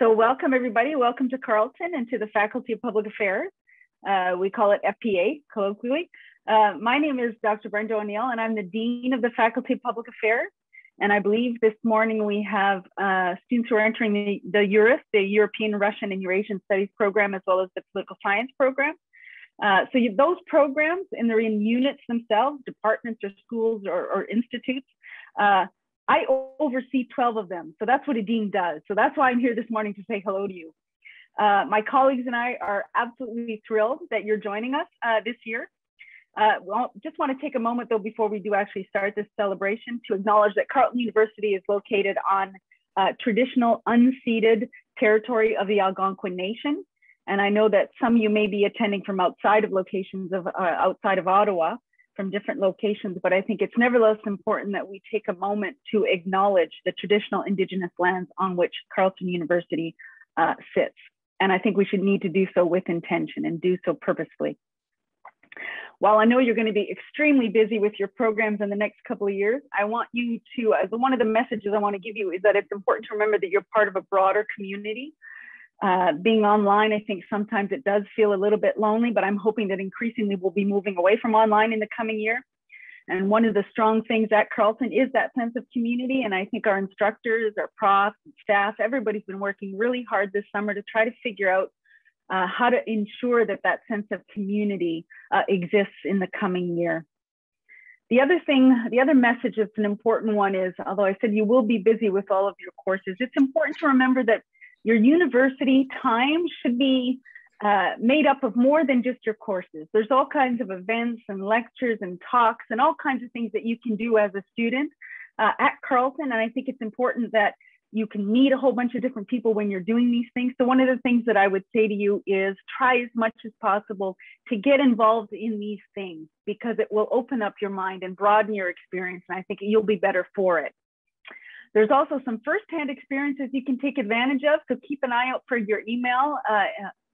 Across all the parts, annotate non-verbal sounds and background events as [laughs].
So welcome everybody. Welcome to Carleton and to the Faculty of Public Affairs. Uh, we call it FPA colloquially. Uh, my name is Dr. Brenda O'Neill and I'm the Dean of the Faculty of Public Affairs. And I believe this morning we have uh, students who are entering the, the the European, Russian, and Eurasian Studies program, as well as the Political Science program. Uh, so you, those programs, and they're in units themselves, departments or schools or, or institutes, uh, I oversee 12 of them. So that's what a dean does. So that's why I'm here this morning to say hello to you. Uh, my colleagues and I are absolutely thrilled that you're joining us uh, this year. Uh, well, just want to take a moment though before we do actually start this celebration to acknowledge that Carleton University is located on uh, traditional unceded territory of the Algonquin Nation. And I know that some of you may be attending from outside of locations of uh, outside of Ottawa from different locations, but I think it's nevertheless important that we take a moment to acknowledge the traditional Indigenous lands on which Carleton University uh, sits. And I think we should need to do so with intention and do so purposefully. While I know you're going to be extremely busy with your programs in the next couple of years, I want you to, uh, one of the messages I want to give you is that it's important to remember that you're part of a broader community uh, being online, I think sometimes it does feel a little bit lonely, but I'm hoping that increasingly we'll be moving away from online in the coming year. And one of the strong things at Carleton is that sense of community. And I think our instructors, our profs, staff, everybody's been working really hard this summer to try to figure out uh, how to ensure that that sense of community uh, exists in the coming year. The other thing, the other message that's an important one is, although I said you will be busy with all of your courses, it's important to remember that your university time should be uh, made up of more than just your courses. There's all kinds of events and lectures and talks and all kinds of things that you can do as a student uh, at Carleton. And I think it's important that you can meet a whole bunch of different people when you're doing these things. So one of the things that I would say to you is try as much as possible to get involved in these things because it will open up your mind and broaden your experience. And I think you'll be better for it. There's also some firsthand experiences you can take advantage of. So keep an eye out for your email uh,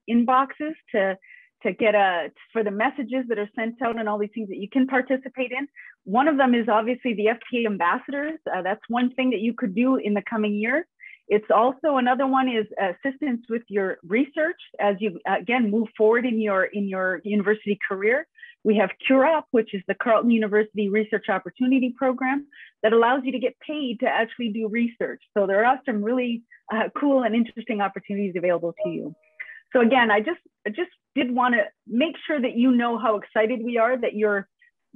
inboxes to, to get a, for the messages that are sent out and all these things that you can participate in. One of them is obviously the FPA ambassadors. Uh, that's one thing that you could do in the coming year. It's also another one is assistance with your research as you again move forward in your in your university career. We have CUROP, which is the Carleton University Research Opportunity Program that allows you to get paid to actually do research. So there are some really uh, cool and interesting opportunities available to you. So again, I just, I just did want to make sure that you know how excited we are that you're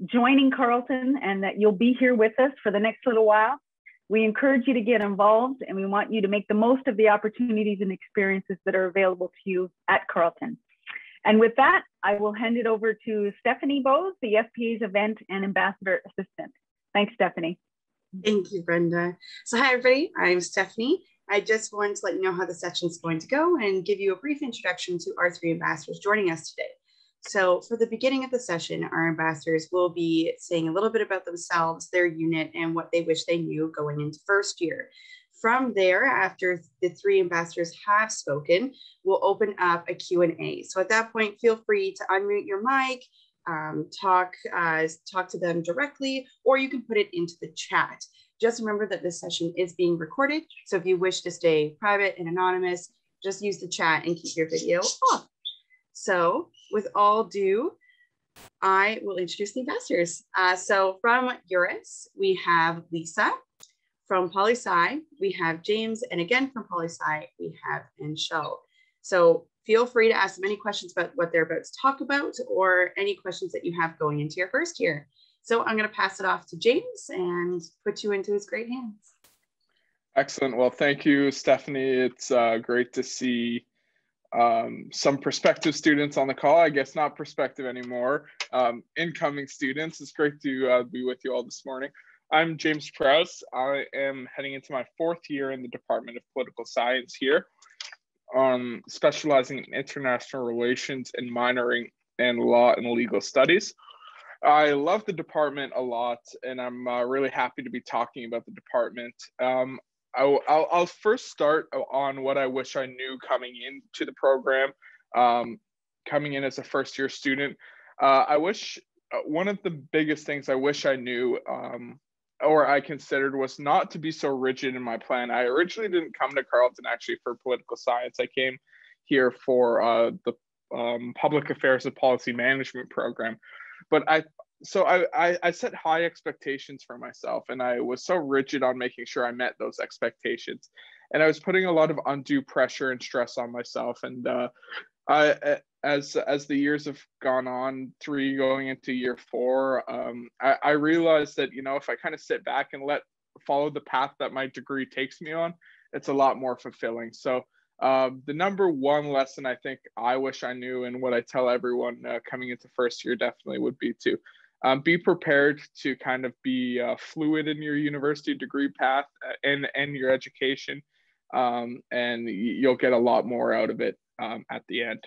joining Carleton and that you'll be here with us for the next little while. We encourage you to get involved and we want you to make the most of the opportunities and experiences that are available to you at Carleton. And with that, I will hand it over to Stephanie Bose, the FPA's event and ambassador assistant. Thanks, Stephanie. Thank you, Brenda. So hi, everybody. I'm Stephanie. I just wanted to let you know how the session is going to go and give you a brief introduction to our three ambassadors joining us today. So for the beginning of the session, our ambassadors will be saying a little bit about themselves, their unit, and what they wish they knew going into first year. From there, after the three ambassadors have spoken, we'll open up a Q&A. So at that point, feel free to unmute your mic, um, talk, uh, talk to them directly, or you can put it into the chat. Just remember that this session is being recorded. So if you wish to stay private and anonymous, just use the chat and keep your video off. So with all due, I will introduce the ambassadors. Uh, so from EURUS, we have Lisa, from poli sci, we have James, and again from poli sci, we have Anshul. So feel free to ask them any questions about what they're about to talk about or any questions that you have going into your first year. So I'm going to pass it off to James and put you into his great hands. Excellent. Well, thank you, Stephanie. It's uh, great to see um, some prospective students on the call. I guess not prospective anymore. Um, incoming students. It's great to uh, be with you all this morning. I'm James Prowse. I am heading into my fourth year in the Department of Political Science here, um, specializing in international relations and minoring in law and legal studies. I love the department a lot, and I'm uh, really happy to be talking about the department. Um, I'll, I'll, I'll, first start on what I wish I knew coming into the program, um, coming in as a first year student. Uh, I wish uh, one of the biggest things I wish I knew um, or I considered was not to be so rigid in my plan. I originally didn't come to Carleton actually for political science. I came here for uh, the um, public affairs and policy management program, but I so I, I, I set high expectations for myself and I was so rigid on making sure I met those expectations and I was putting a lot of undue pressure and stress on myself and uh, I as as the years have gone on three going into year four um, I, I realized that you know if I kind of sit back and let follow the path that my degree takes me on it's a lot more fulfilling. So um, the number one lesson I think I wish I knew, and what I tell everyone uh, coming into first year definitely would be to um, be prepared to kind of be uh, fluid in your university degree path uh, and and your education, um, and you'll get a lot more out of it um, at the end.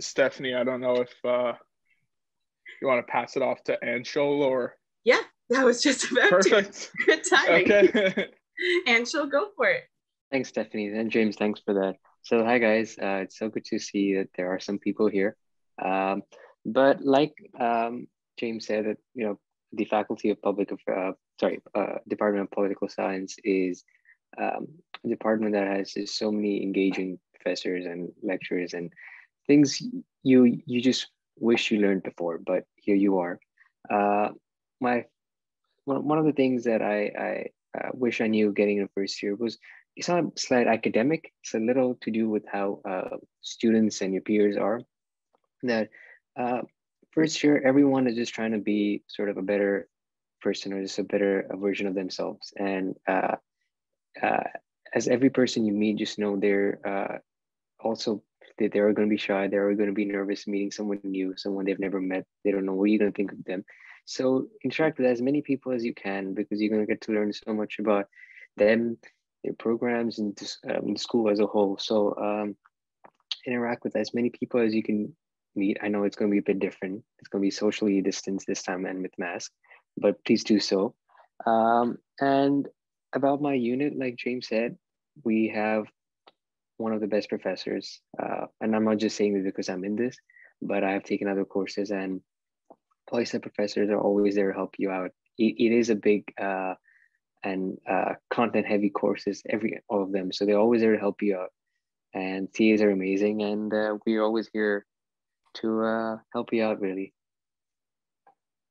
Stephanie, I don't know if uh, you want to pass it off to Anshul or. Yeah, that was just about perfect. To. [laughs] Good timing. Okay. [laughs] Anshul, go for it. Thanks, Stephanie. And James, thanks for that. So, hi guys. Uh, it's so good to see that there are some people here. Um, but like um, James said, that you know, the Faculty of Public, uh, sorry, uh, Department of Political Science is um, a department that has so many engaging professors and lecturers and things you you just wish you learned before. But here you are. Uh, my one, of the things that I, I uh, wish I knew getting in first year was it's not a slight academic. It's a little to do with how uh, students and your peers are. That uh, first year, everyone is just trying to be sort of a better person or just a better version of themselves. And uh, uh, as every person you meet, just know they're uh, also they, they're going to be shy. They're going to be nervous meeting someone new, someone they've never met. They don't know what you're going to think of them. So interact with as many people as you can because you're going to get to learn so much about them, their programs, and um, school as a whole. So um, interact with as many people as you can meet. I know it's going to be a bit different. It's going to be socially distanced this time and with mask, but please do so. Um, and about my unit, like James said, we have one of the best professors. Uh, and I'm not just saying this because I'm in this, but I have taken other courses and PoliSci professors are always there to help you out. it, it is a big uh, and uh, content heavy courses, every all of them. So they're always there to help you out. And TAs are amazing, and uh, we're always here to uh, help you out. Really.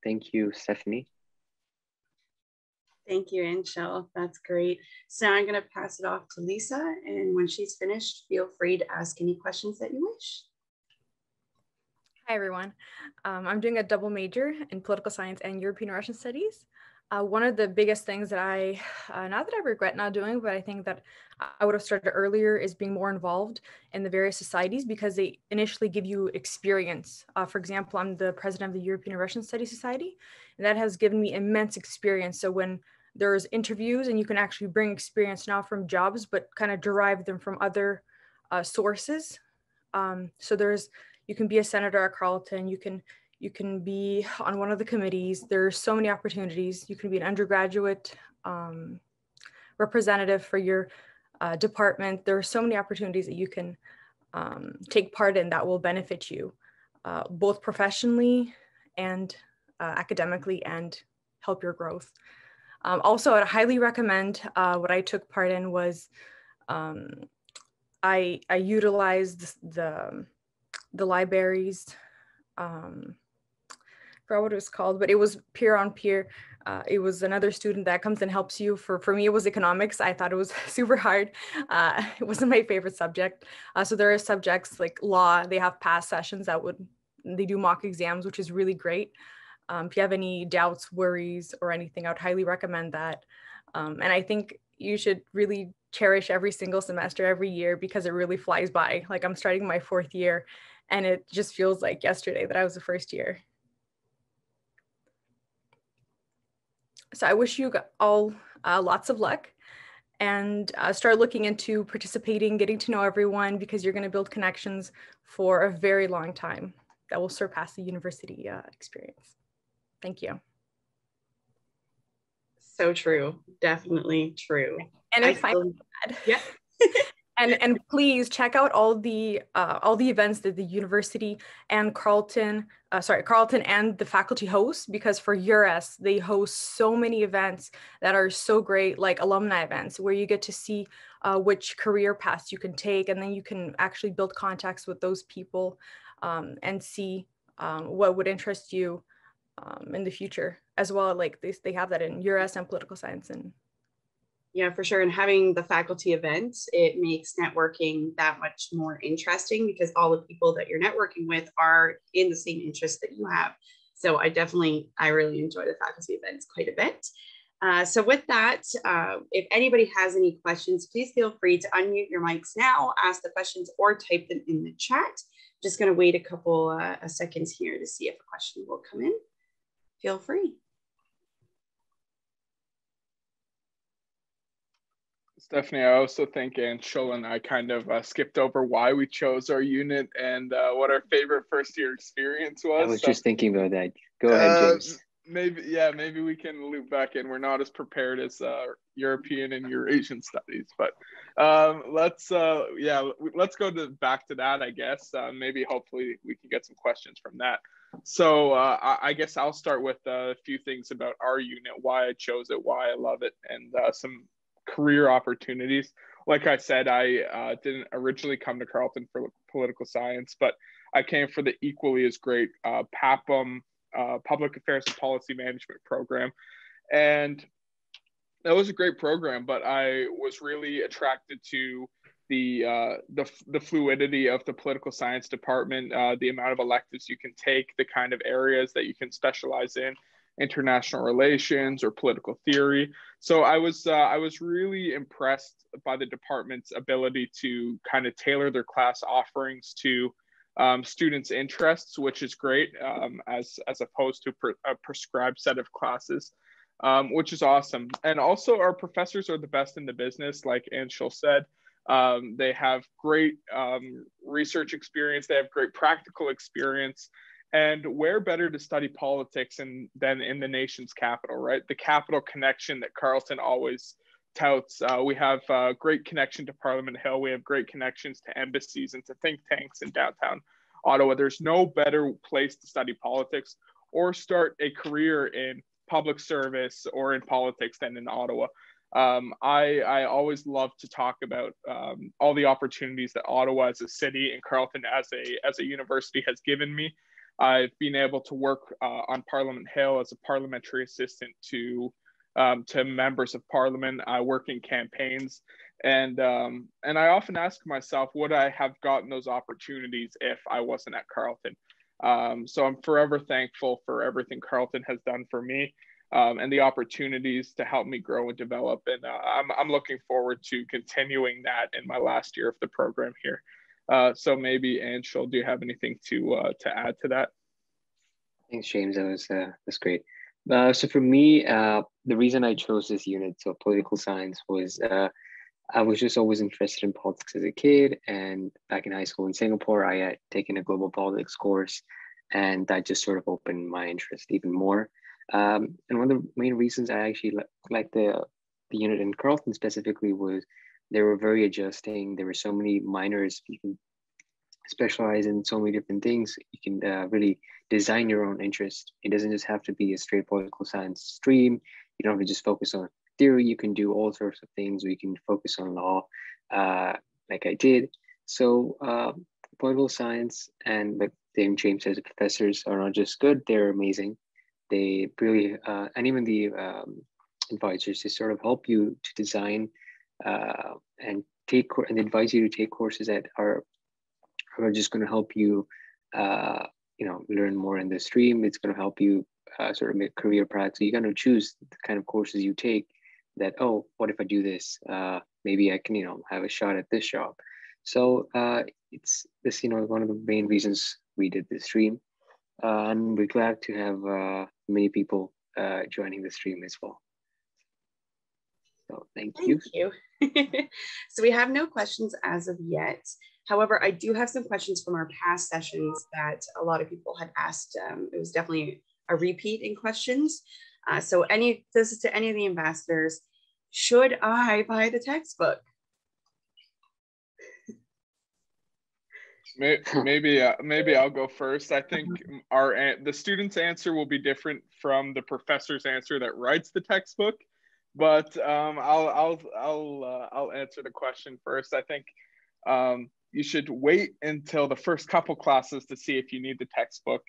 Thank you, Stephanie. Thank you, Anshul. That's great. So now I'm going to pass it off to Lisa, and when she's finished, feel free to ask any questions that you wish. Hi, everyone. Um, I'm doing a double major in political science and European Russian studies. Uh, one of the biggest things that I, uh, not that I regret not doing, but I think that I would have started earlier is being more involved in the various societies because they initially give you experience. Uh, for example, I'm the president of the European Russian Studies Society, and that has given me immense experience. So when there's interviews and you can actually bring experience not from jobs, but kind of derive them from other uh, sources. Um, so there's you can be a senator at Carleton, you can you can be on one of the committees. There's so many opportunities. You can be an undergraduate um, representative for your uh, department. There are so many opportunities that you can um, take part in that will benefit you, uh, both professionally and uh, academically and help your growth. Um, also, I highly recommend uh, what I took part in was um, I, I utilized the the libraries. Um, forgot what it was called, but it was peer on peer. Uh, it was another student that comes and helps you. For for me, it was economics. I thought it was [laughs] super hard. Uh, it wasn't my favorite subject. Uh, so there are subjects like law. They have past sessions that would they do mock exams, which is really great. Um, if you have any doubts, worries, or anything, I would highly recommend that. Um, and I think you should really cherish every single semester, every year, because it really flies by. Like I'm starting my fourth year, and it just feels like yesterday that I was the first year. So I wish you all uh, lots of luck and uh, start looking into participating, getting to know everyone because you're going to build connections for a very long time that will surpass the university uh, experience. Thank you. So true. Definitely true. And if I, I [laughs] yeah. and and please check out all the uh, all the events that the university and Carleton, uh, sorry, Carleton and the faculty host because for EURUS they host so many events that are so great, like alumni events where you get to see uh, which career paths you can take, and then you can actually build contacts with those people um, and see um, what would interest you um, in the future as well. Like they they have that in EURUS and political science and yeah, for sure. And having the faculty events, it makes networking that much more interesting because all the people that you're networking with are in the same interest that you have. So I definitely, I really enjoy the faculty events quite a bit. Uh, so with that, uh, if anybody has any questions, please feel free to unmute your mics now, ask the questions or type them in the chat. Just gonna wait a couple uh, seconds here to see if a question will come in. Feel free. Stephanie, I also think Anshul and I kind of uh, skipped over why we chose our unit and uh, what our favorite first year experience was. I was so, just thinking about that. Go ahead, uh, James. Maybe, yeah, maybe we can loop back in. We're not as prepared as uh, European and Eurasian studies, but um, let's, uh, yeah, let's go to back to that. I guess uh, maybe, hopefully, we can get some questions from that. So I, I, guess I'll start with a few things about our unit, why I chose it, why I love it, and some career opportunities. Like I said, I uh, didn't originally come to Carleton for political science, but I came for the equally as great uh, PAPM uh, Public Affairs and Policy Management program. And that was a great program, but I was really attracted to the uh, the, the fluidity of the political science department, uh, the amount of electives you can take, the kind of areas that you can specialize in, international relations or political theory. So I was uh, I was really impressed by the department's ability to kind of tailor their class offerings to um, students' interests, which is great, um, as as opposed to a prescribed set of classes, um, which is awesome. And also, our professors are the best in the business, like Anshul said. Um, they have great um, research experience. They have great practical experience. And where better to study politics in, than in the nation's capital, right? The capital connection that Carleton always touts. Uh, we have uh, great connection to Parliament Hill. We have great connections to embassies and to think tanks in downtown Ottawa. There's no better place to study politics or start a career in public service or in politics than in Ottawa. Um, I, I always love to talk about um, all the opportunities that Ottawa as a city and Carleton as a as a university has given me. I've been able to work uh, on Parliament Hill as a parliamentary assistant to um, to members of parliament. I work in campaigns, and um, and I often ask myself, would I have gotten those opportunities if I wasn't at Carleton? Um, so I'm forever thankful for everything Carleton has done for me. Um, and the opportunities to help me grow and develop. And uh, I'm, I'm looking forward to continuing that in my last year of the program here. Uh, so maybe Anshul, do you have anything to uh, to add to that? Thanks, James. That was uh, that's great. Uh, so for me, uh, the reason I chose this unit, so political science, was uh, I was just always interested in politics as a kid. And back in high school in Singapore, I had taken a global politics course, and that just sort of opened my interest even more. Um, and one of the main reasons I actually liked the the unit in Carleton specifically was they were very adjusting. There were so many minors. You can specialize in so many different things. You can uh, really design your own interest. It doesn't just have to be a straight political science stream. You don't have to just focus on theory. You can do all sorts of things. We can focus on law, uh, like I did. So uh, political science and like Dame James says, professors are not just good; they're amazing. They really, uh, and even the um, advisors, they sort of help you to design uh, and take and advise you to take courses that are are just going to help you uh, you know learn more in the stream. It's going to help you uh, sort of make career path so you're going to choose the kind of courses you take that oh what if i do this? Uh, maybe i can you know have a shot at this job. So uh, it's this you know one of the main reasons we did this stream. Uh, and we're glad to have uh, many people uh, joining the stream as well so thank, thank you. you. [laughs] so we have no questions as of yet. However, I do have some questions from our past sessions that a lot of people had asked. Um, it was definitely a repeat in questions. Uh, so any this is to any of the ambassadors. Should I buy the textbook? maybe uh, maybe I'll go first. I think our the student's answer will be different from the professor's answer that writes the textbook, but um, I'll I'll I'll uh, I'll answer the question first. I think um, you should wait until the first couple classes to see if you need the textbook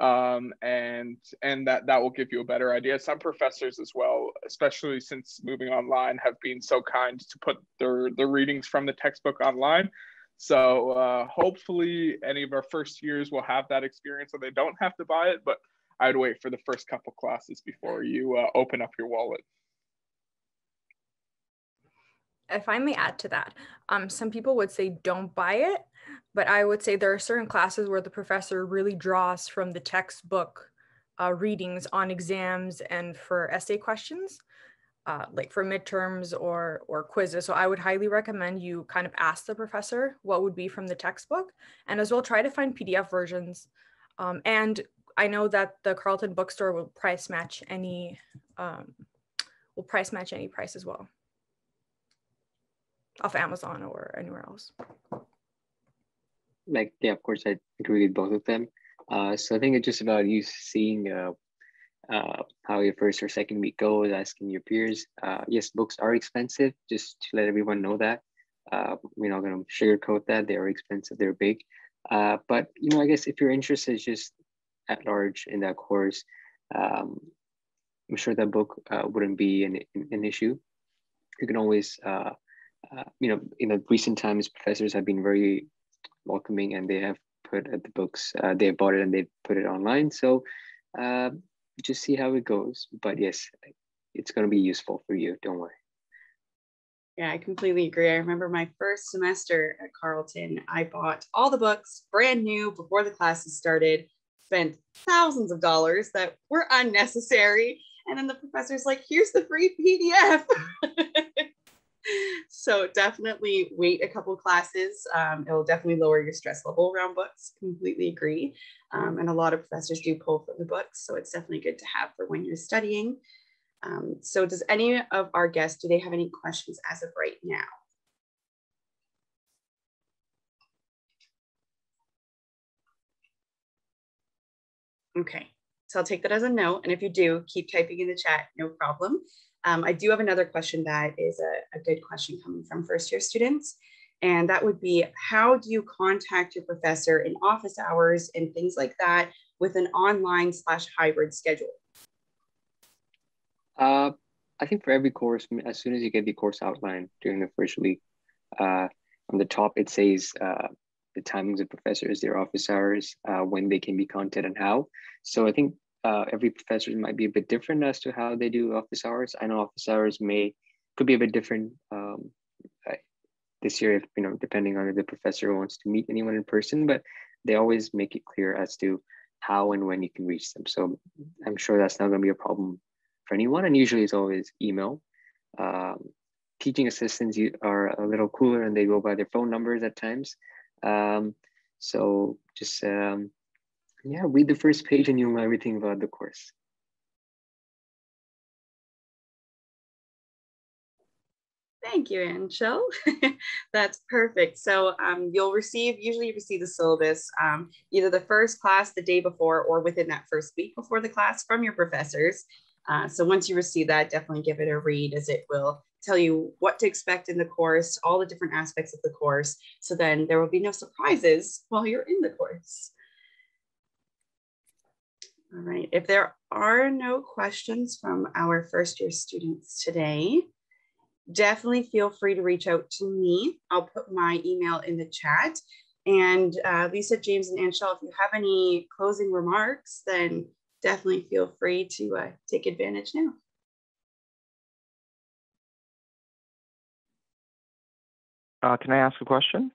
um, and and that that will give you a better idea. Some professors as well, especially since moving online, have been so kind to put their the readings from the textbook online. So uh, hopefully, any of our first years will have that experience, so they don't have to buy it. But I'd wait for the first couple classes before you uh, open up your wallet. If I may add to that, um, some people would say don't buy it but I would say there are certain classes where the professor really draws from the textbook uh, readings on exams and for essay questions, uh, like for midterms or or quizzes. So I would highly recommend you kind of ask the professor what would be from the textbook, and as well try to find PDF versions. Um, and I know that the Carleton bookstore will price match any um, will price match any price as well off Amazon or anywhere else like yeah, of course I agree with both of them. Uh, so I think it's just about you seeing uh, uh, how your first or second week goes, asking your peers. Uh, yes, books are expensive. Just to let everyone know that uh, we're not going to sugarcoat that. They are expensive. They're big. Uh, but you know, I guess if your interest is just at large in that course, um, I'm sure that book uh, wouldn't be an, an issue. You can always, uh, uh, you know, in the recent times, professors have been very welcoming and they have put the books uh, they have bought it and they put it online. So uh, just see how it goes. But yes it's going to be useful for you. Don't worry. Yeah i completely agree. I remember my first semester at carleton i bought all the books brand new before the classes started spent thousands of dollars that were unnecessary. And then the professor's like here's the free pdf [laughs] so definitely wait a couple classes. Um, it will definitely lower your stress level around books. Completely agree. Um, and a lot of professors do pull from the books, so it's definitely good to have for when you're studying. Um, so does any of our guests, do they have any questions as of right now? Okay, so I'll take that as a no. And if you do, keep typing in the chat, no problem. Um, I do have another question that is a, a good question coming from first year students. And that would be how do you contact your professor in office hours and things like that with an online slash hybrid schedule? Uh, I think for every course, as soon as you get the course outline during the first week, uh, on the top it says uh, the timings of professors, their office hours, uh, when they can be contacted, and how. So I think uh, every professor might be a bit different as to how they do office hours. I know office hours may could be a bit different um, this year, if you know, depending on if the professor wants to meet anyone in person. But they always make it clear as to how and when you can reach them. So I'm sure that's not going to be a problem for anyone. And usually it's always email. Um, teaching assistants are a little cooler and they go by their phone numbers at times. Um, so just um, yeah, read the first page and you'll know everything about the course. Thank you, Anshul. [laughs] That's perfect. So um, you'll receive, usually you receive the syllabus um, either the first class the day before or within that first week before the class from your professors. Uh, so once you receive that, definitely give it a read as it will tell you what to expect in the course, all the different aspects of the course. So then there will be no surprises while you're in the course. All right, if there are no questions from our first year students today, definitely feel free to reach out to me. I'll put my email in the chat. And uh, Lisa, James, and Anshul, if you have any closing remarks, then definitely feel free to uh, take advantage now. Uh, can I ask a question?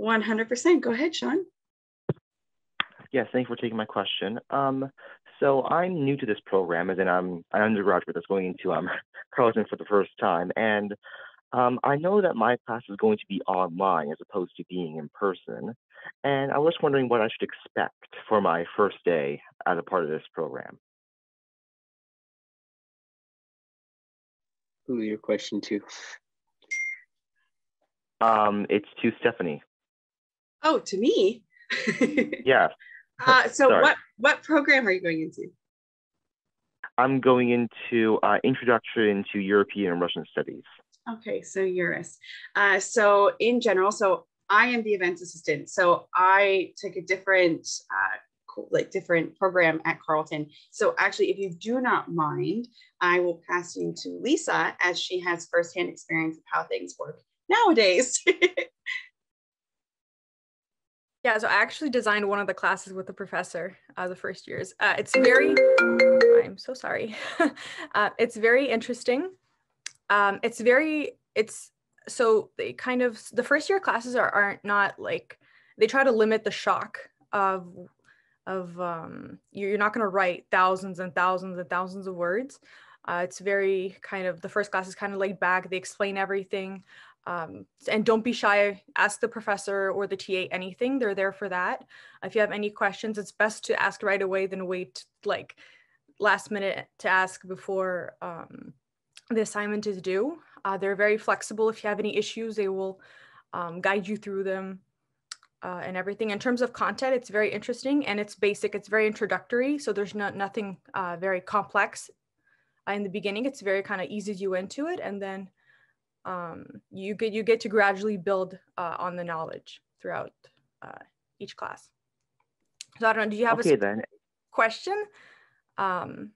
100%. Go ahead, Sean. Yes, thanks for taking my question. Um, so I'm new to this program, as in I'm an undergraduate that's going into um, [laughs] Carleton for the first time, and um, I know that my class is going to be online as opposed to being in person, and I was wondering what I should expect for my first day as a part of this program. Who's your question to? Um, it's to Stephanie. Oh, to me? [laughs] yeah. Uh, [laughs] so what, what program are you going into? I'm going into uh, Introduction to European and Russian Studies. Okay, so EURUS. Uh, so in general, so I am the events assistant. So I took a different, uh, like different program at Carleton. So actually, if you do not mind, I will pass you to Lisa as she has firsthand experience of how things work nowadays. [laughs] yeah, so I actually designed one of the classes with the professor uh, the first years. Uh, it's very, I'm so sorry. [laughs] uh, it's very interesting. Um, it's very, it's so they kind of the first year classes are aren't not like they try to limit the shock of of um, you're not going to write thousands and thousands and thousands of words. Uh, it's very kind of the first class is kind of laid back. They explain everything. Um, and don't be shy. Ask the professor or the TA anything. They're there for that. If you have any questions, it's best to ask right away than wait like last minute to ask before um, the assignment is due. Uh, they're very flexible. If you have any issues, they will um, guide you through them uh, and everything. In terms of content, it's very interesting and it's basic. It's very introductory. So there's not nothing uh, very complex in the beginning. It's very kind of eases you into it, and then um, you get you get to gradually build uh, on the knowledge throughout uh, each class. So I don't know. Do you have okay, a then. question? Um,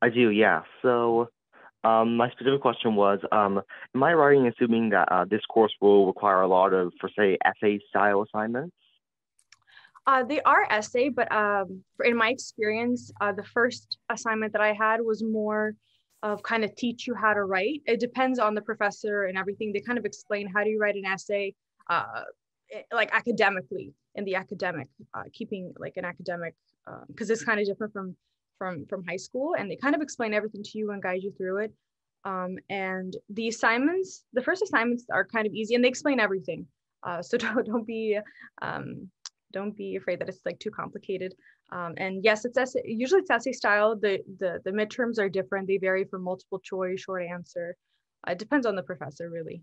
I do, yeah. So um, my specific question was, um, am I right in assuming that uh, this course will require a lot of, for say, essay style assignments? Uh, they are essay, but um, in my experience, uh, the first assignment that I had was more of kind of teach you how to write. It depends on the professor and everything. They kind of explain how do you write an essay, uh, eh, like academically in the academic, uh, keeping like an academic, because uh, it's kind of different from from from high school and they kind of explain everything to you and guide you through it um, and the assignments the first assignments are kind of easy and they explain everything uh, so [laughs] don't, don't be um, don't be afraid that it's like too complicated. Um, and yes it's essay, usually it's essay style. The, the the midterms are different. They vary from multiple choice short answer. Uh, it depends on the professor really.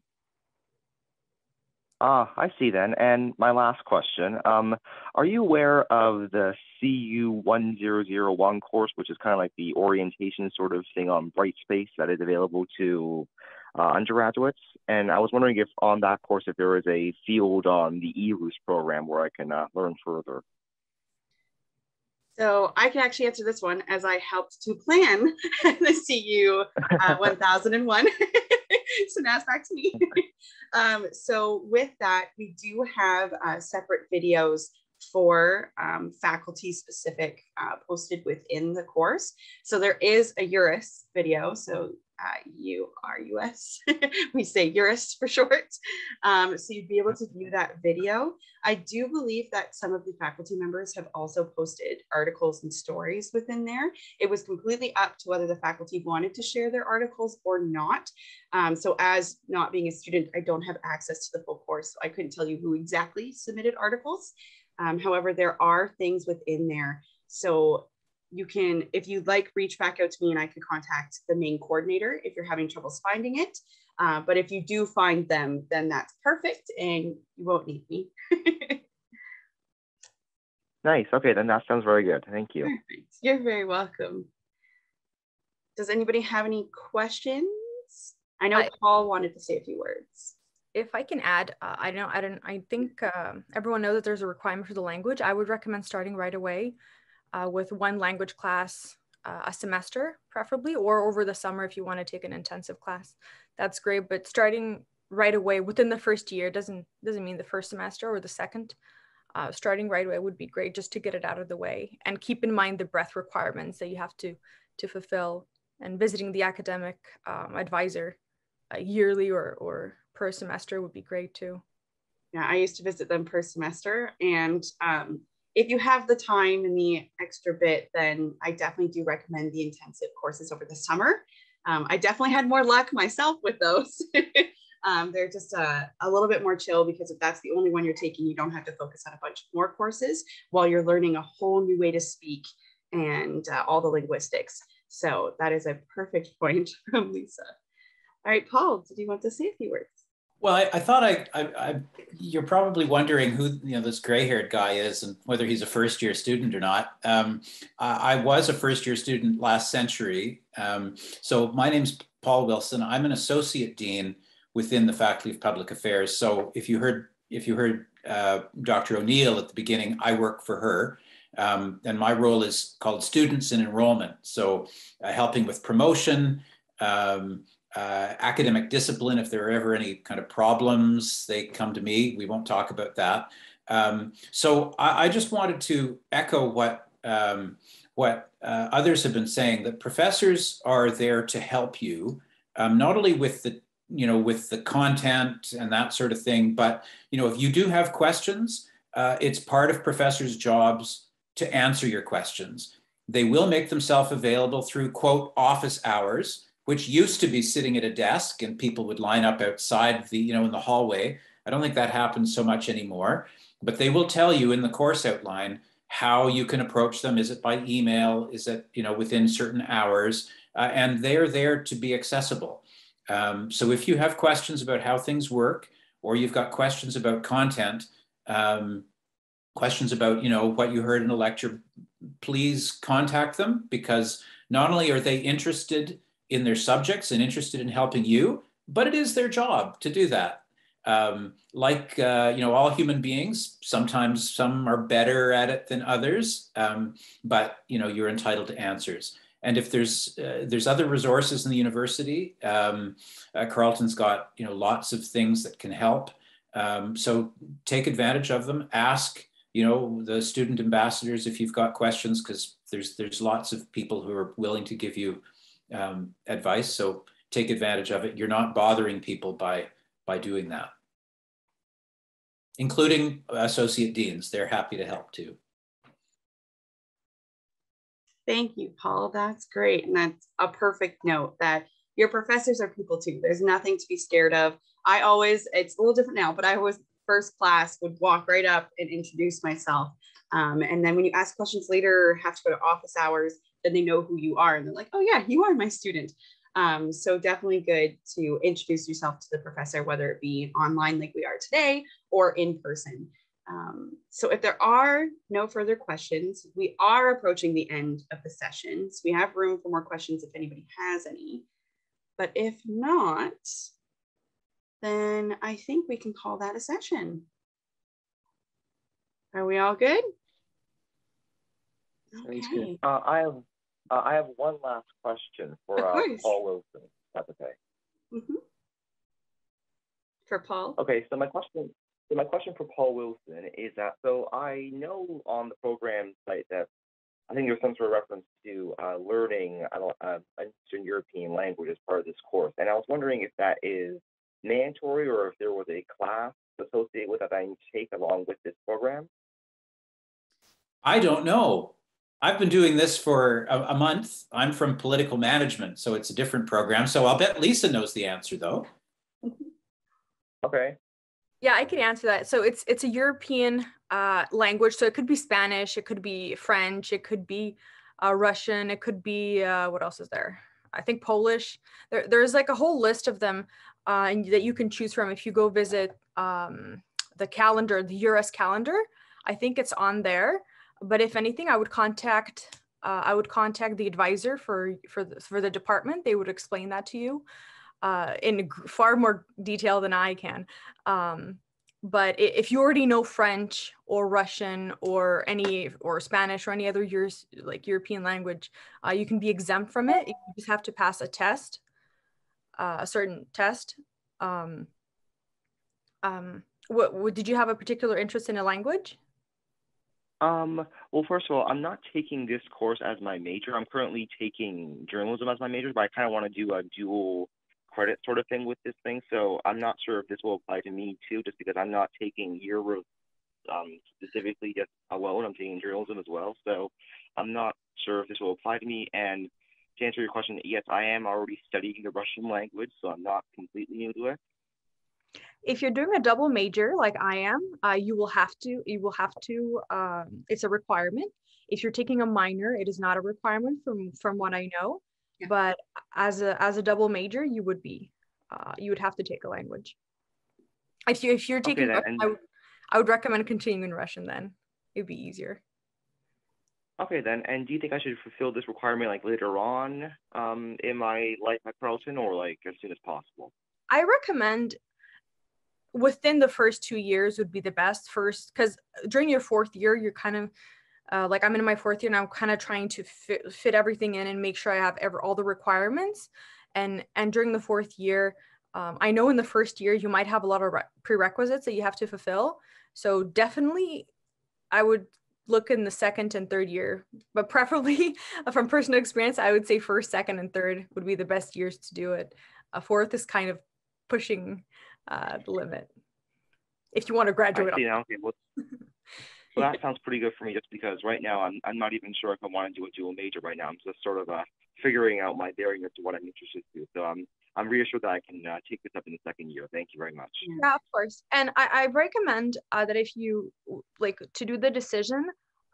Ah, I see then. And my last question, um, are you aware of the CU1001 course, which is kind of like the orientation sort of thing on Brightspace that is available to uh, undergraduates? And I was wondering if on that course, if there is a field on the EURUS program where I can uh, learn further. So I can actually answer this one as I helped to plan [laughs] the CU uh, [laughs] 1001. [laughs] so now it's back to me. um, so with that, we do have uh, separate videos for um, faculty specific uh, posted within the course. So there is a EURUS video. So uh, U-R-U-S. [laughs] we say EURUS for short. Um, so you'd be able to view that video. I do believe that some of the faculty members have also posted articles and stories within there. It was completely up to whether the faculty wanted to share their articles or not. Um, so as not being a student, I don't have access to the full course. So I couldn't tell you who exactly submitted articles. Um, however, there are things within there. So you can, if you'd like, reach back out to me and I can contact the main coordinator if you're having troubles finding it. Uh, but if you do find them, then that's perfect and you won't need me. [laughs] nice. Okay, then that sounds very good. Thank you. Perfect. You're very welcome. Does anybody have any questions? I know I, Paul wanted to say a few words. If I can add, uh, I don't, I don't, I think uh, everyone knows that there's a requirement for the language. I would recommend starting right away uh, with one language class uh, a semester, preferably, or over the summer if you want to take an intensive class. That's great, but starting right away within the first year doesn't doesn't mean the first semester or the second. Uh, starting right away would be great just to get it out of the way and keep in mind the breadth requirements that you have to to fulfill and visiting the academic um, advisor uh, yearly or or per semester would be great too. Yeah, I used to visit them per semester and um, if you have the time and the extra bit, then I definitely do recommend the intensive courses over the summer. Um, I definitely had more luck myself with those. [laughs] um, they're just a, a, little bit more chill because if that's the only one you're taking, you don't have to focus on a bunch more courses while you're learning a whole new way to speak and uh, all the linguistics. So that is a perfect [laughs] point from Lisa. All right, Paul, did you want to say a few words? Well, I, I thought I, I, I, you're probably wondering who you know this gray-haired guy is and whether he's a first-year student or not. Um, I, I, was a first-year student last century. Um, so my name's Paul Wilson. I'm an associate dean within the Faculty of Public Affairs. So if you heard if you heard uh, Dr. O'Neill at the beginning, I work for her. Um, and my role is called students in enrollment. So uh, helping with promotion, um, uh, academic discipline, if there are ever any kind of problems, they come to me. We won't talk about that. Um, so I, I, just wanted to echo what um, what uh, others have been saying that professors are there to help you, um, not only with the you know with the content and that sort of thing, but you know if you do have questions, uh, it's part of professors' jobs to answer your questions. They will make themselves available through quote office hours which used to be sitting at a desk and people would line up outside the, you know, in the hallway. I don't think that happens so much anymore, but they will tell you in the course outline how you can approach them. Is it by email? Is it, you know, within certain hours? Uh, and they're there to be accessible. Um, so if you have questions about how things work, or you've got questions about content, um, questions about, you know, what you heard in a lecture, please contact them because not only are they interested in their subjects and interested in helping you, but it is their job to do that. Um, like uh, you know, all human beings, sometimes some are better at it than others, um, but you know, you're entitled to answers. And if there's uh, there's other resources in the university, um, uh, Carleton's got you know lots of things that can help. Um, so take advantage of them. Ask you know the student ambassadors if you've got questions, because there's there's lots of people who are willing to give you um, advice. So take advantage of it. You're not bothering people by, by doing that, including associate deans. They're happy to help too. Thank you, Paul. That's great. And that's a perfect note that your professors are people too. There's nothing to be scared of. I always, it's a little different now, but I was first class would walk right up and introduce myself. Um, and then when you ask questions later, have to go to office hours, then they know who you are and they're like, oh yeah, you are my student. Um, so definitely good to introduce yourself to the professor, whether it be online like we are today or in person. Um, so if there are no further questions, we are approaching the end of the session. So we have room for more questions if anybody has any. But if not, then I think we can call that a session. Are we all good? Okay. Uh, I have uh, I have one last question for uh, Paul Wilson. That's okay. Mm -hmm. For Paul. Okay, so my question, so my question for Paul Wilson is that so I know on the program site that I think there's some sort of reference to uh, learning uh, an Eastern European language as part of this course, and I was wondering if that is mandatory or if there was a class associated with that I need to take along with this program. I don't know. I've been doing this for a, a, month. I'm from political management, so it's a different program. So I'll bet Lisa knows the answer though. Okay. Yeah, I can answer that. So it's it's a European uh, language. So it could be Spanish, it could be French, it could be uh, Russian, it could be uh, what else is there? I think Polish. There, there's like a whole list of them uh, that you can choose from if you go visit um, the calendar, the EURUS calendar. I think it's on there but if anything, I would contact uh, I would contact the advisor for for the, for the department. They would explain that to you uh, in far more detail than I can. Um, but if you already know French or Russian or any or Spanish or any other like European language, uh, you can be exempt from it. You just have to pass a test, uh, a certain test. Um, um, what, what did you have a particular interest in a language? Um, well, first of all, I'm not taking this course as my major. I'm currently taking journalism as my major, but I kind of want to do a dual credit sort of thing with this thing. So I'm not sure if this will apply to me too, just because I'm not taking Euro um, specifically just alone. I'm taking journalism as well. So I'm not sure if this will apply to me. And to answer your question, yes, I am already studying the Russian language, so I'm not completely new to it if you're doing a double major like I am, uh, you will have to, you will have to, um, it's a requirement. If you're taking a minor, it is not a requirement from, from what I know, yeah. but as a, as a double major, you would be, uh, you would have to take a language. If you if you're taking then, Russian, I would, I would recommend continuing in Russian. Then it'd be easier. Okay then, and do you think I should fulfill this requirement like later on um, in my life at Carleton, or like as soon as possible? I recommend within the first two years would be the best. First because during your fourth year you're kind of uh, like I'm in my fourth year and I'm kind of trying to fit, fit everything in and make sure I have ever all the requirements. And and during the fourth year um, I know in the first year you might have a lot of re- prerequisites that you have to fulfill. So definitely I would look in the second and third year but preferably [laughs] from personal experience I would say first second and third would be the best years to do it. A fourth is kind of pushing uh, the limit if you want to graduate. I see now. Okay, well, well, that sounds pretty good for me just because right now I'm I'm not even sure if I want to do a dual major right now. I'm just sort of uh, figuring out my bearing as to what I'm interested to. So I'm I'm reassured that I can uh, take this up in the second year. Thank you very much. Yeah, of course. And I, I recommend uh, that if you like to do the decision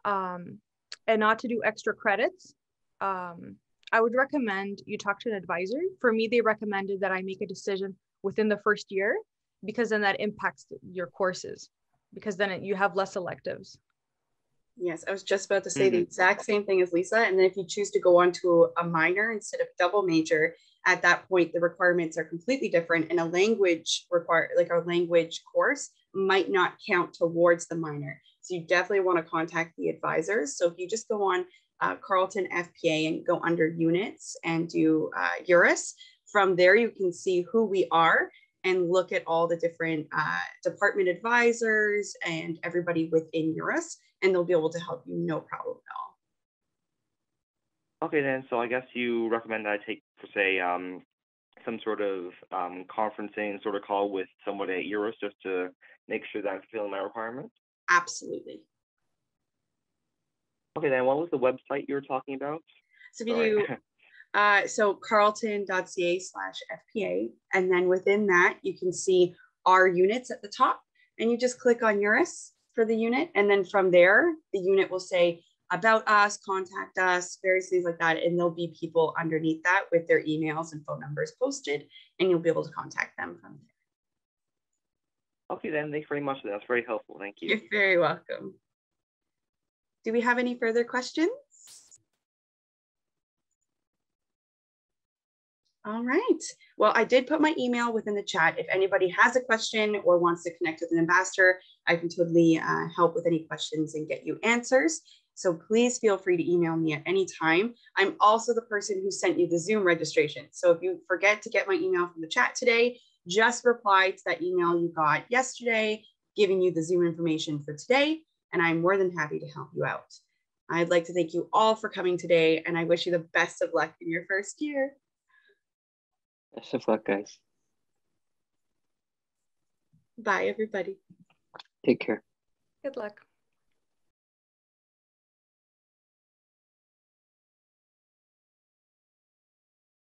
um, and not to do extra credits, um, I would recommend you talk to an advisor. For me, they recommended that I make a decision within the first year because then that impacts your courses because then it, you have less electives. Yes, I was just about to say the Mhm. exact same thing as Lisa. And then if you choose to go on to a minor instead of double major, at that point the requirements are completely different, and a language require like a language course might not count towards the minor. So you definitely want to contact the advisors. So if you just go on uh, Carleton FPA and go under units and do uh, EURUS, from there you can see who we are and look at all the different uh, department advisors and everybody within EURUS and they'll be able to help you no problem at all. Okay then, so I guess you recommend that I take, for say, um, some sort of um, conferencing sort of call with someone at EURUS just to make sure that I'm fulfilling my requirements. Absolutely. Okay then, what was the website you were talking about? So if you Sorry. do, [laughs] uh, so carleton.ca slash FPA, and then within that, you can see our units at the top, and you just click on EURUS for the unit. And then from there, the unit will say about us, contact us, various things like that. And there'll be people underneath that with their emails and phone numbers posted, and you'll be able to contact them from there. okay then, thanks very much. That's very helpful. Thank you. You're very welcome. Do we have any further questions? All right. Well, I did put my email within the chat. If anybody has a question or wants to connect with an ambassador, I can totally uh, help with any questions and get you answers. So please feel free to email me at any time. I'm also the person who sent you the Zoom registration. So if you forget to get my email from the chat today, just reply to that email you got yesterday, giving you the Zoom information for today, and I'm more than happy to help you out. I'd like to thank you all for coming today, and I wish you the best of luck in your first year. Best of luck, guys. Bye, everybody. Take care. Good luck.